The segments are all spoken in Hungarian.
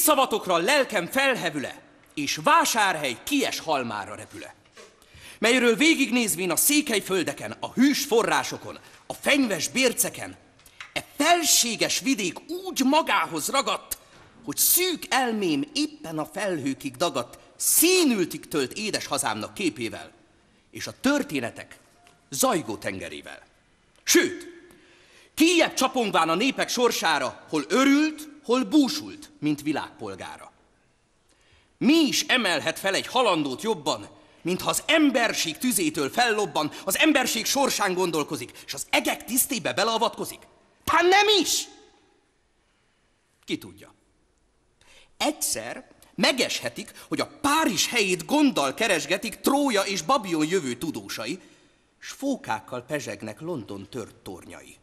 szavatokra lelkem felhevüle, és vásárhely kies halmára repüle, melyről végignézvén a székely földeken, a hűs forrásokon, a fenyves bérceken, e felséges vidék úgy magához ragadt, hogy szűk elmém éppen a felhőkig dagadt, színültig tölt édes hazámnak képével, és a történetek zajgó tengerével. Sőt, Kijebb csapongván a népek sorsára, hol örült, hol búsult, mint világpolgára. Mi is emelhet fel egy halandót jobban, mintha az emberség tüzétől fellobban, az emberség sorsán gondolkozik, és az egek tisztébe beleavatkozik? Hát nem is! Ki tudja. Egyszer megeshetik, hogy a Párizs helyét gonddal keresgetik Trója és Babion jövő tudósai, s fókákkal pezsegnek London tört tornyai.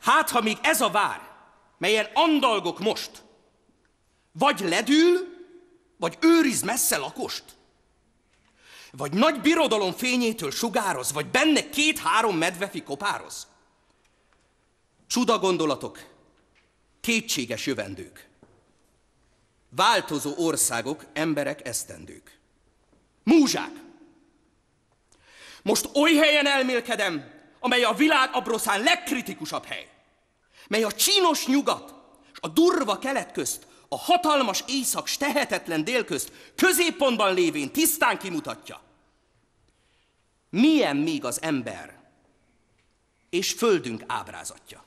Hát, ha még ez a vár, melyen andalgok most, vagy ledül, vagy őriz messze lakost, vagy nagy birodalom fényétől sugároz, vagy benne két-három medvefi kopároz. Csuda gondolatok, kétséges jövendők. Változó országok, emberek, esztendők. Múzsák! Most oly helyen elmélkedem, amely a világ abroszán legkritikusabb hely, mely a csínos nyugat és a durva kelet közt, a hatalmas észak s tehetetlen dél közt középpontban lévén tisztán kimutatja. Milyen még az ember és földünk ábrázatja.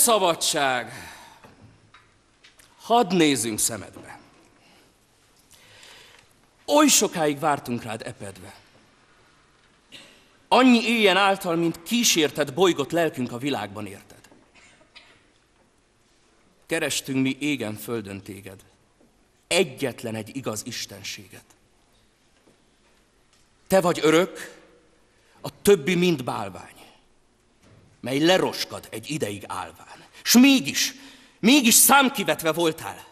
Szabadság. Hadd nézzünk szemedbe. Oly sokáig vártunk rád epedve. Annyi éjjen által, mint kísérted bolygott lelkünk a világban érted. Kerestünk mi égen földön téged. Egyetlen egy igaz istenséget. Te vagy örök, a többi mind bálvány, mely leroskad egy ideig állván. S mégis, mégis számkivetve voltál,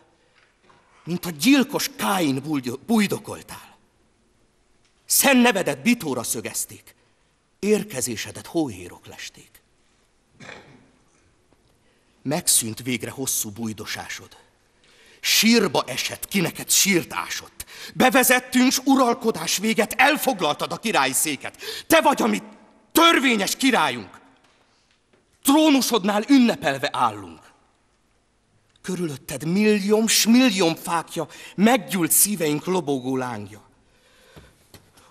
mint a gyilkos Káin bújdokoltál. Szent nevedet bitóra szögezték, érkezésedet hóhérok lesték. Megszűnt végre hosszú bújdosásod. Sírba esett, ki neked sírt ásott. Bevezettünk, s uralkodás véget, elfoglaltad a királyi széket. Te vagy a mi törvényes királyunk. Trónusodnál ünnepelve állunk. Körülötted millióm s millióm fákja, meggyűlt szíveink lobogó lángja.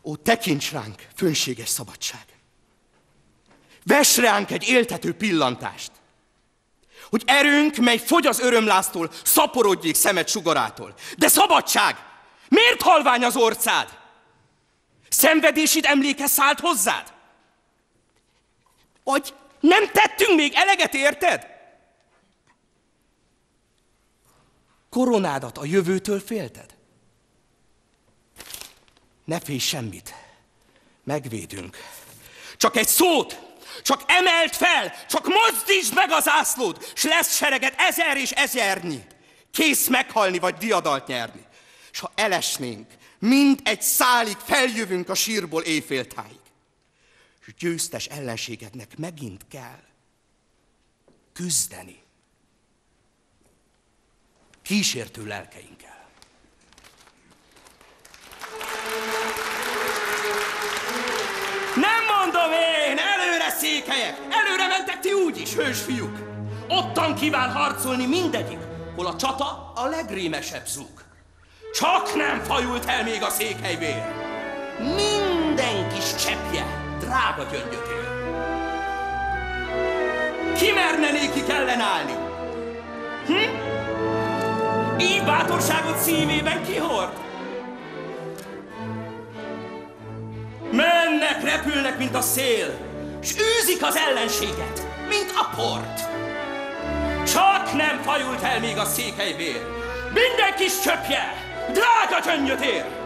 Ó, tekints ránk, fönséges szabadság! Vess ránk egy éltető pillantást! Hogy erőnk, mely fogy az örömláztól, szaporodjék szemet sugarától. De szabadság! Miért halvány az orcád? Szenvedésid emléke szállt hozzád? Vagy nem tettünk még eleget, érted? Koronádat a jövőtől félted? Ne félj semmit, megvédünk. Csak egy szót, csak emelt fel, csak mozdítsd meg az ászlód, s lesz sereged ezer és ezernyi. Kész meghalni vagy diadalt nyerni. És ha elesnénk, mind egy szálig feljövünk a sírból éjféltáig. És győztes ellenségednek megint kell küzdeni. Kísértő lelkeinkkel. Nem mondom én, előre székelyek, előre mentek ti úgyis, hősfiúk. Ottan kíván harcolni mindegyik, hol a csata a legrémesebb zúg. Csak nem fajult el még a székelyvér. Minden kis cseppje drága gyöngyöt ér. Ki merne nékik ellenállni? Hm? Így bátorságot szívében kihord? Mennek, repülnek, mint a szél, s űzik az ellenséget, mint a port. Csak nem fajult el még a székelyvér. Minden kis csöpje, drága gyöngyöt.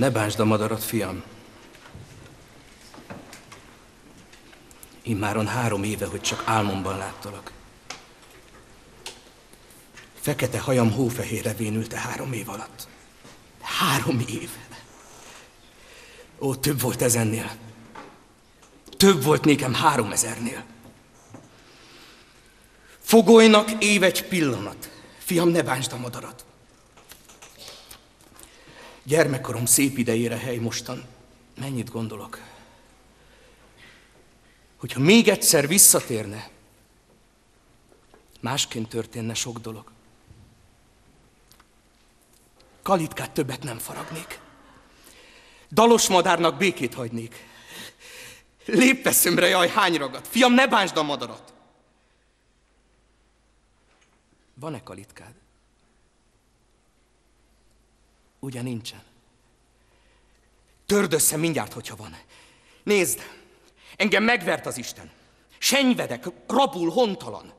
Ne bánsd a madarat, fiam. Immáron három éve, hogy csak álmomban láttalak. Fekete hajam hófehérre vénülte három év alatt. Három év. Ó, több volt ezennél. Több volt nékem három ezernél. Fogolynak év egy pillanat. Fiam, ne bánsd a madarat. Gyermekkorom szép idejére hely mostan. Mennyit gondolok? Hogyha még egyszer visszatérne, másként történne sok dolog. Kalitkát többet nem faragnék. Dalos madárnak békét hagynék. Lépve szemre, jaj, hány ragad. Fiam, ne bánsd a madarat. Van-e kalitkád? Ugye nincsen. Törd össze mindjárt, hogyha van. Nézd, engem megvert az Isten. Senyvedek, rabul, hontalan.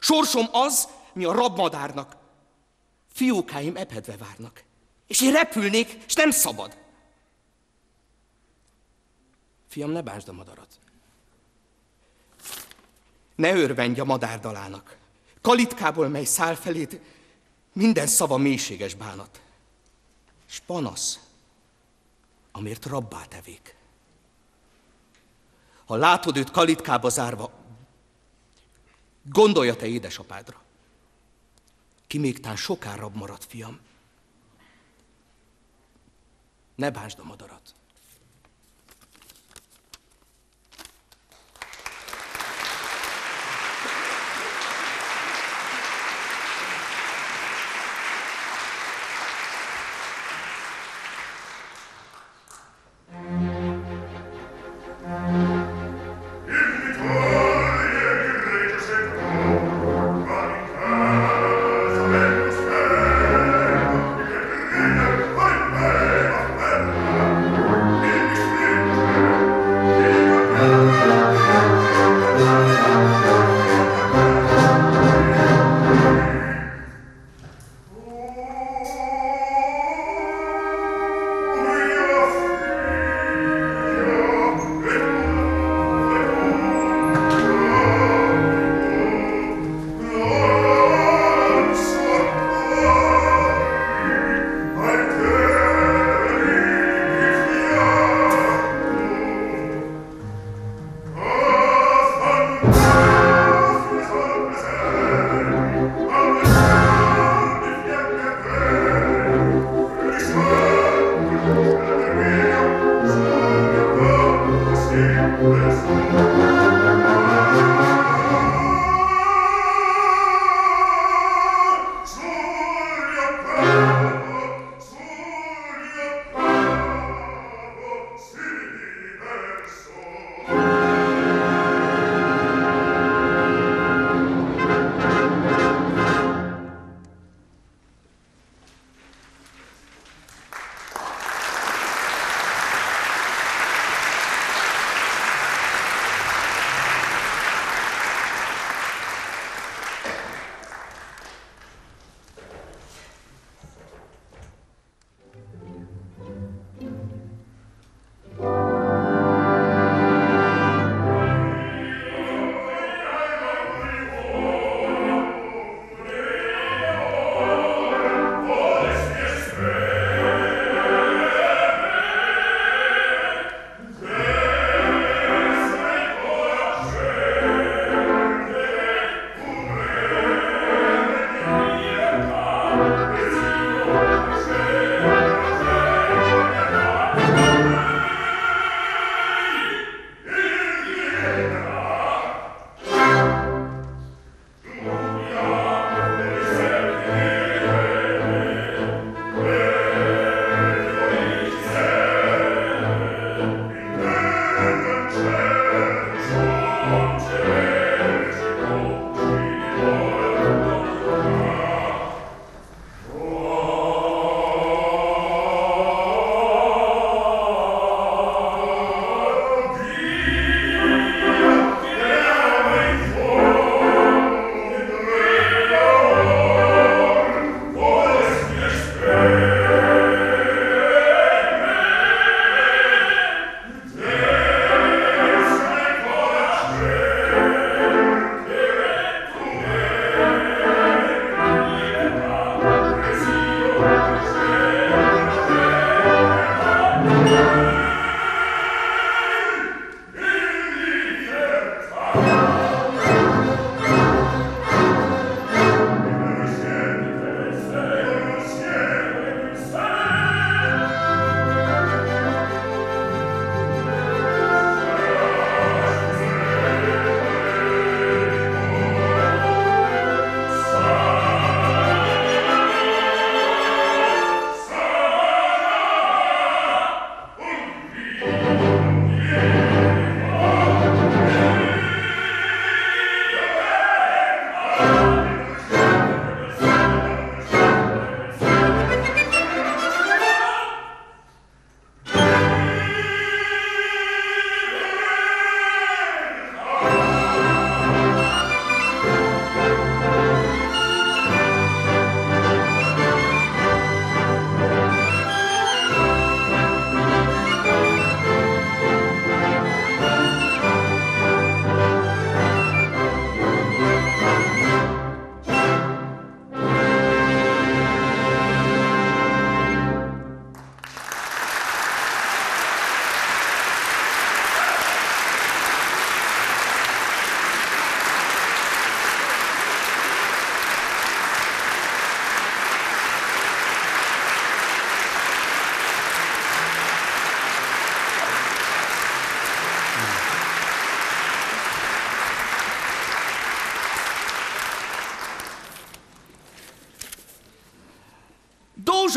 Sorsom az, mi a rabmadárnak. Fiókáim epedve várnak. És én repülnék, és nem szabad. Fiam, ne bánsd a madarat. Ne örvendj a madárdalának. Kalitkából, mely száll felét, minden szava mélységes bánat. S panasz, amért rabbá tevék. Ha látod őt kalitkába zárva, gondolja te édesapádra. Ki még tán soká rab marad, fiam. Ne bánsd a madarat.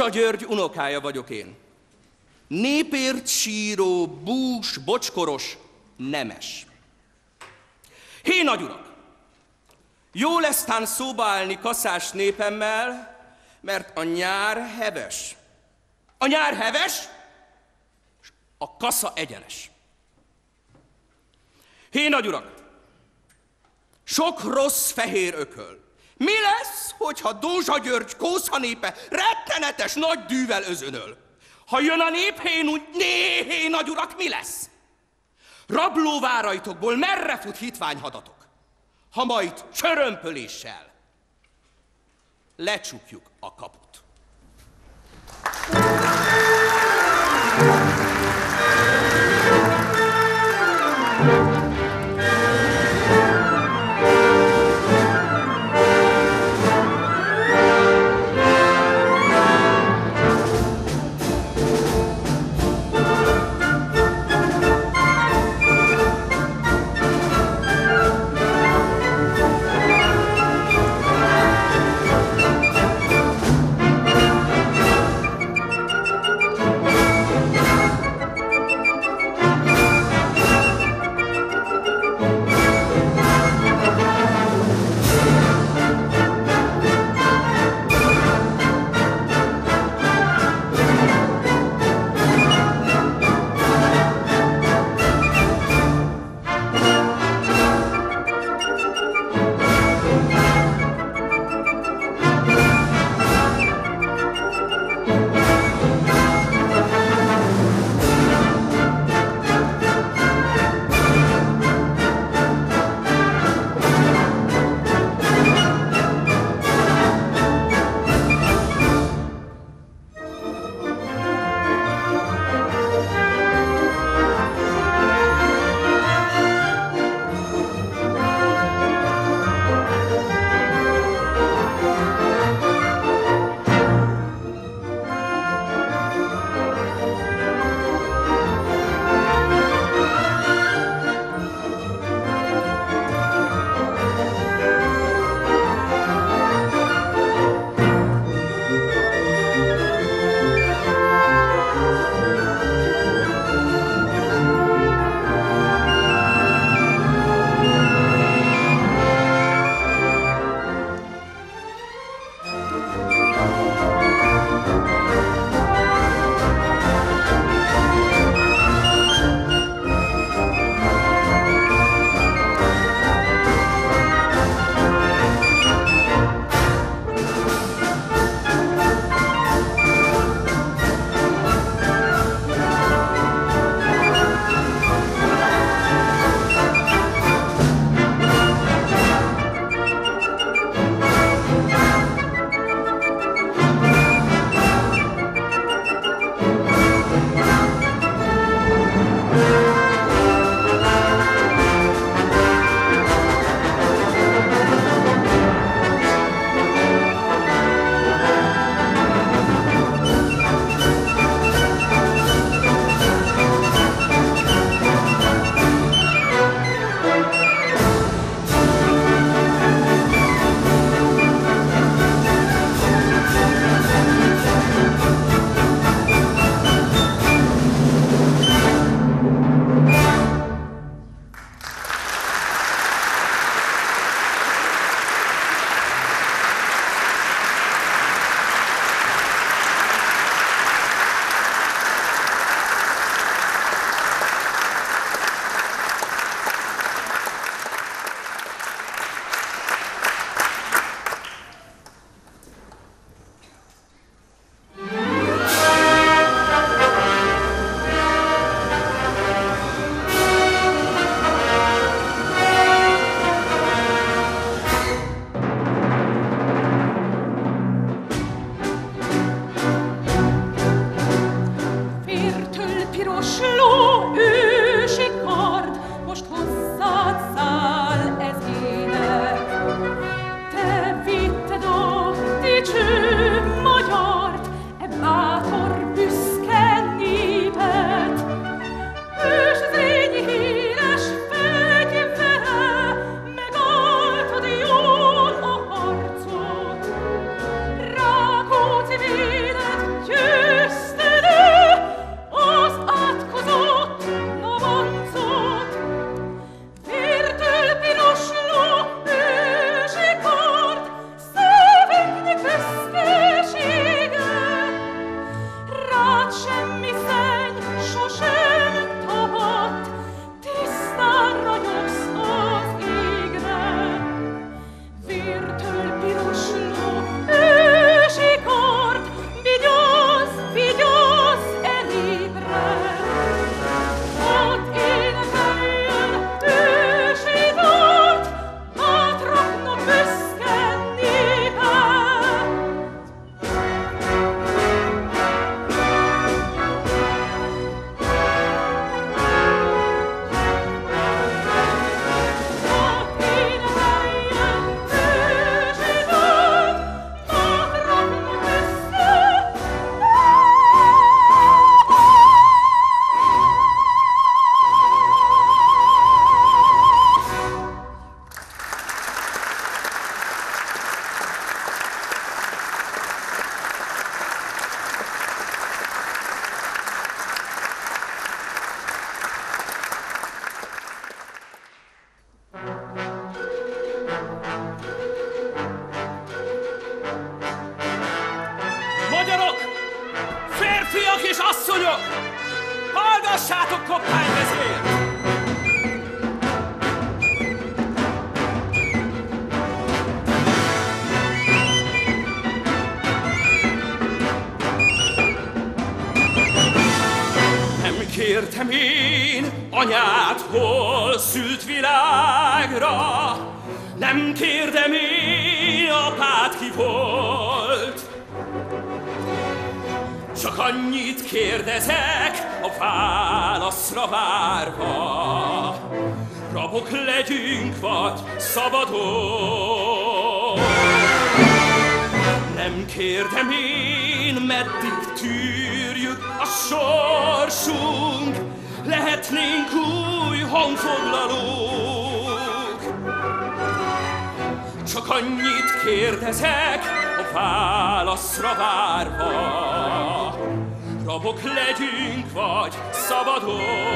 Dózsa György unokája vagyok én. Népért síró, bús, bocskoros, nemes. Hé, nagyurak! Jó lesz tán szóba állni kaszás népemmel, mert a nyár heves. A nyár heves, és a kasza egyenes. Hé, nagyurak! Sok rossz fehér ököl. Mi lesz, hogyha Dózsa György kósza népe rettenetes nagy dűvel özönöl? Ha jön a néphén, úgy né, nagy urak, mi lesz? Rablóváraitokból merre fut hitványhadatok? Ha majd csörömpöléssel lecsukjuk a kaput. és asszonyok, hallgassátok koppányvezért! Nem kértem én anyát, hol szült világra, nem kérdem én apát ki volt. Csak annyit kérdezek a válaszra várva, rabok legyünk vagy szabadok. Nem kérdem én, meddig tűrjük a sorsunk, lehetnénk új honfoglalók. Csak annyit kérdezek a válaszra várva, rabok legyünk vagy szabadok.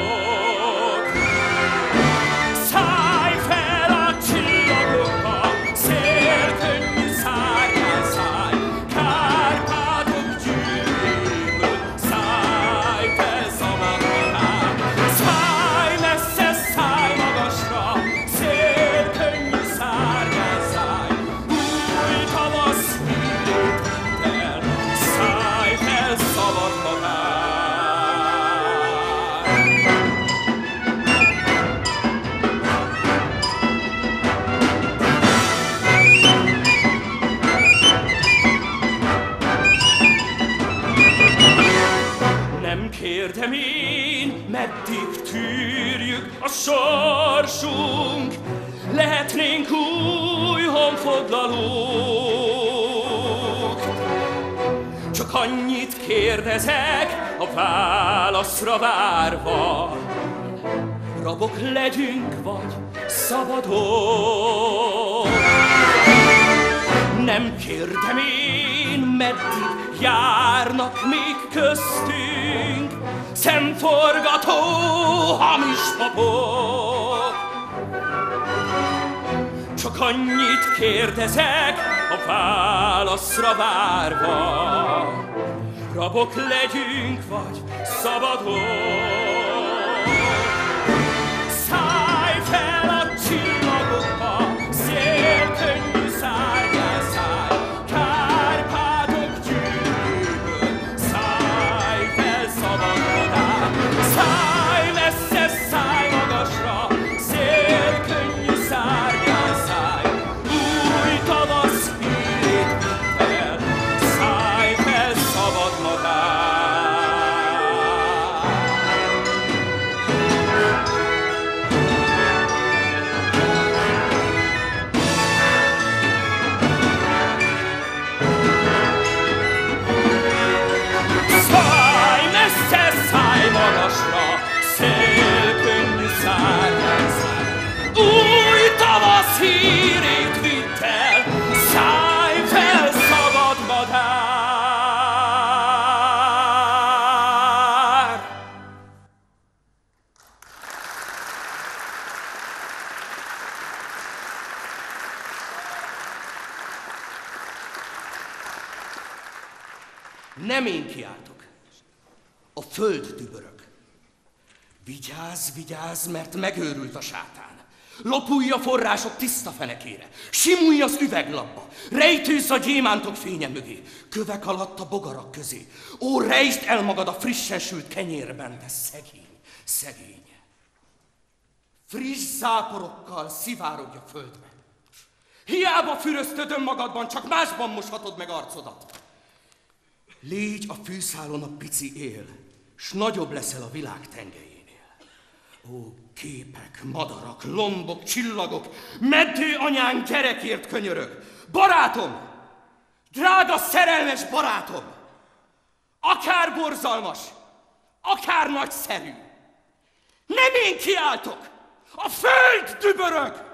Sorsunk, lehetnénk új honfoglalók. Csak annyit kérdezek, a válaszra várva, rabok legyünk vagy szabadok. Nem kérdem én, meddig járnak még köztünk, szemforgató hamis papok. Csak annyit kérdezek a válaszra várva, rabok legyünk vagy szabadok. Vigyázz, vigyázz, mert megőrült a sátán. Lopulj a források tiszta fenekére, simulj az üveglapba, rejtőzz a gyémántok fénye mögé, kövek alatt a bogarak közé. Ó, rejtsd el magad a frissen sült kenyérben, de szegény, szegény. Friss záporokkal szivárogj a földbe. Hiába füröztöd önmagadban, csak másban moshatod meg arcodat. Légy a fűszálon a pici él, s nagyobb leszel a világ tengelyénél. Ó, képek, madarak, lombok, csillagok, meddő anyán gyerekért könyörög. Barátom, drága szerelmes barátom, akár borzalmas, akár nagyszerű, nem én kiáltok, a föld dübörög!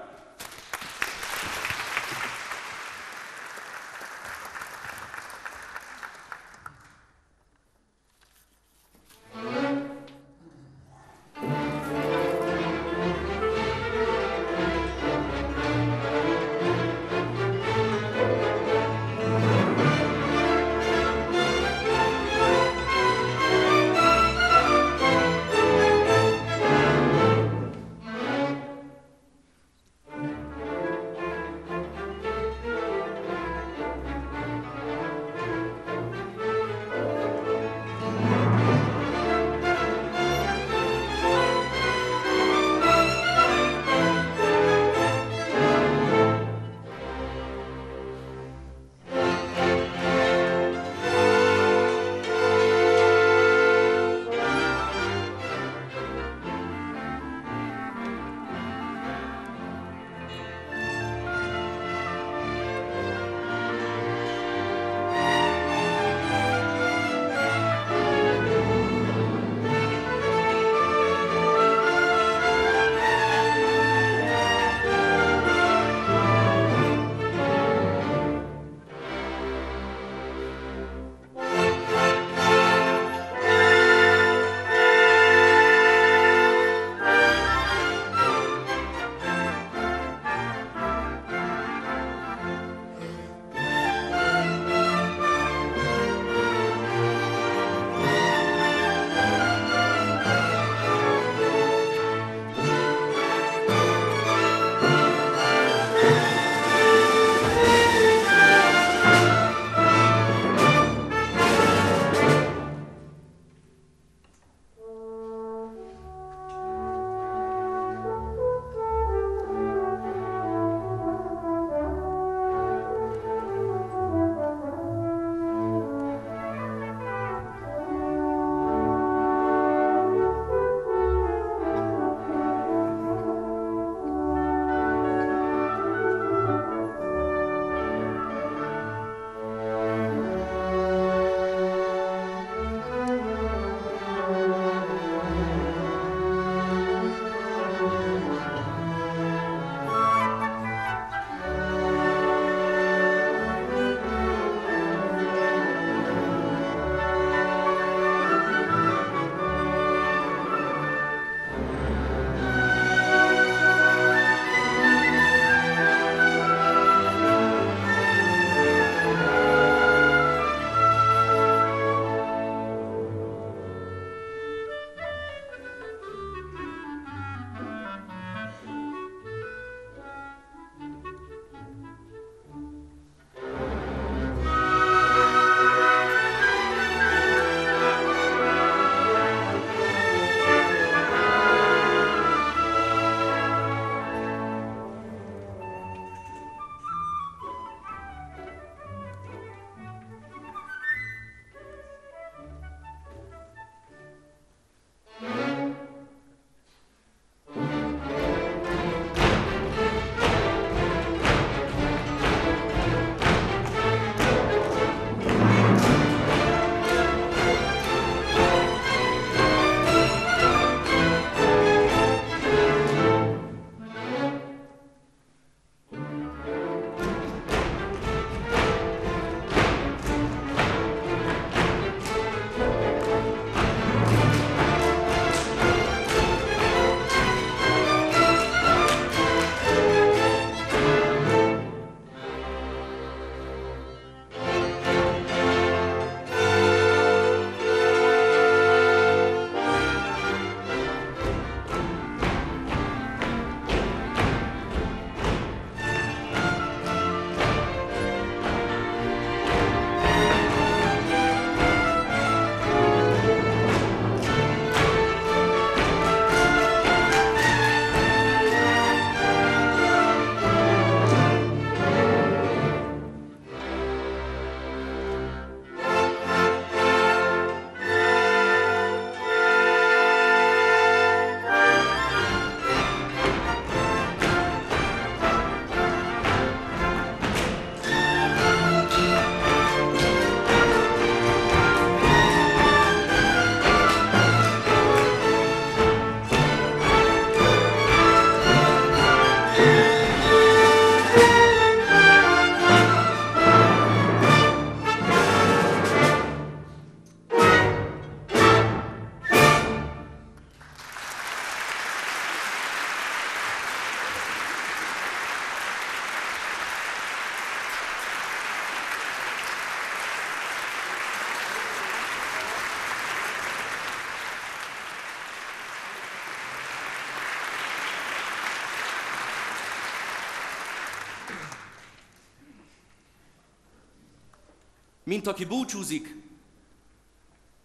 Mint aki búcsúzik,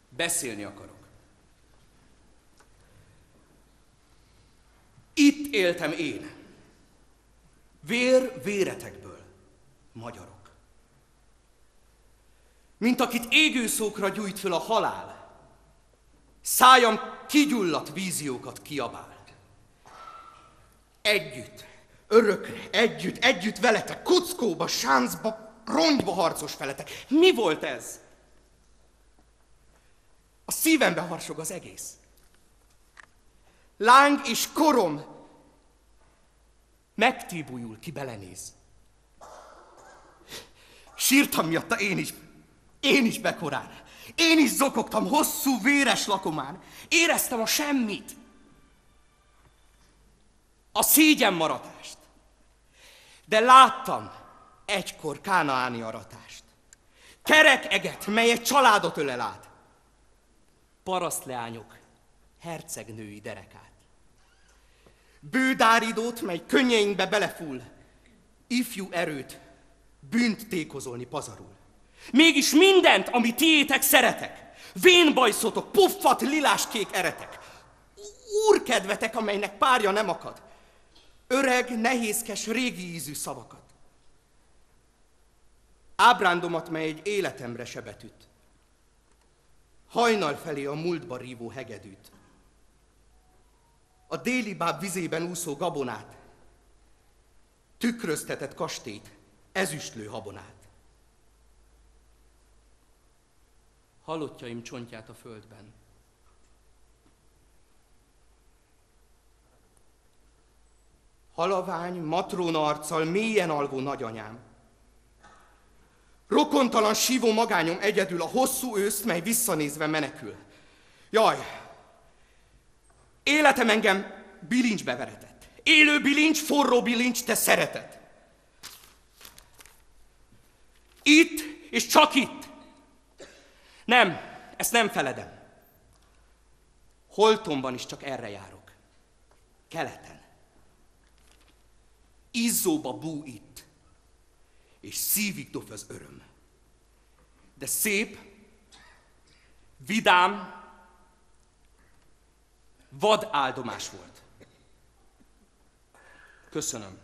beszélni akarok. Itt éltem én. Vér véretekből, magyarok. Mint akit égőszókra gyújt föl a halál, szájam kigyulladt víziókat kiabál. Együtt, örökre, együtt, együtt veletek, kuckóba, sáncba, rongyba harcos feletek. Mi volt ez? A szívembe harsog az egész. Láng és korom megtíbújul, ki belenéz. Sírtam miatta én is, én is bekorán. Én is zokogtam hosszú, véres lakomán. Éreztem a semmit. A szégyen maratást. De láttam egykor kánaáni aratást. Kerek eget, mely egy családot ölel át. Parasztleányok hercegnői derekát. Bődáridót, mely könnyeinkbe belefúl, ifjú erőt, bűnt tékozolni pazarul. Mégis mindent, ami tiétek szeretek, vénbajszotok, puffat, lilás-kék eretek, úrkedvetek, amelynek párja nem akad, öreg, nehézkes, régi ízű szavakat. Ábrándomat, mely egy életemre sebetűt, hajnal felé a múltba rívó hegedűt, a déli báb vizében úszó gabonát, tükröztetett kastélyt, ezüstlő habonát. Halottjaim csontját a földben. Halavány, matróna arccal mélyen alvó nagyanyám. Rokontalan sívó magányom egyedül a hosszú őszt, mely visszanézve menekül. Jaj, Életem engem bilincsbe veretett. Élő bilincs, forró bilincs, te szeretet. Itt, és csak itt. Nem, ezt nem feledem. Holtomban is csak erre járok. Keleten. Izzóba bú itt, és szívig dob az öröm. De szép, vidám, vad áldomás volt. Köszönöm.